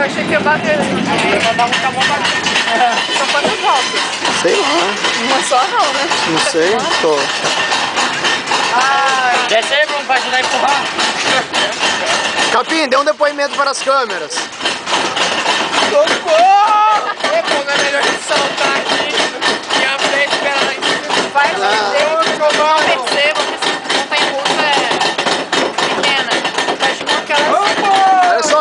eu achei que ia bater. Vou dar um cabão pra São quantas voltas? Sei lá. Uma só não, né? Não sei. Tô. Desce aí, Bruno, pra ajudar a empurrar. Capim, dê um depoimento para as câmeras.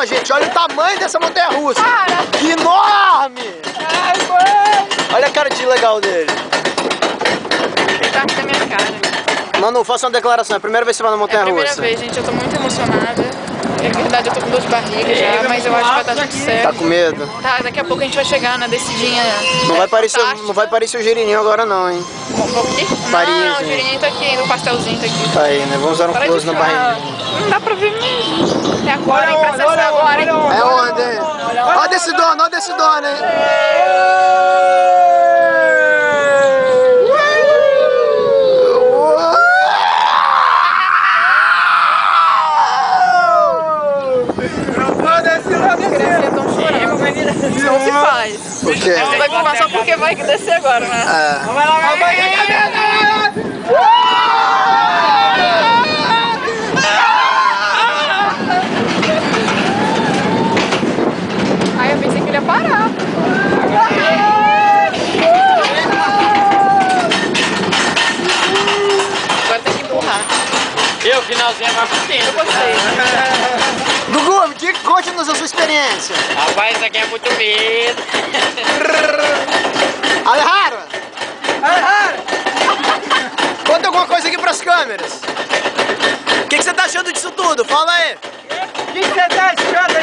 Gente, olha o tamanho dessa montanha russa. Que enorme! Olha a cara de legal dele. Ele tá minha cara. Manu, faça uma declaração. É a primeira vez que você vai na É a montanha primeira russa. vez, gente. Eu tô muito emocionada. É verdade, eu tô com dor de barriga já, mas eu acho que vai dar tudo Tá certo. com medo? Tá, daqui a pouco a gente vai chegar na descidinha. Não vai parecer, não vai parecer o Girininho agora não, hein? Vou aqui? Paris, Não, o hein? Girininho tá aqui ainda, o pastelzinho tá aqui. Tá aí, né? Vamos usar um Para close na barriga. Não dá pra ver mesmo. É agora, hein? Presta atenção agora, hein? É onde, hein? Olha desse dono, olha desse dono, hein? Não faz. O quê? Você vai só porque vai descer agora, né? É. Vai lá, vai lá, Aí eu pensei que ele ia parar. Agora tem que empurrar. E o finalzinho é mais Eu pequeno. gostei. Gugu, me diga, conte-nos a sua experiência. Rapaz, isso aqui é muito medo. Alejara! Alejara! Conta alguma coisa aqui pras câmeras. O que, que você tá achando disso tudo? Fala aí. O que você tá achando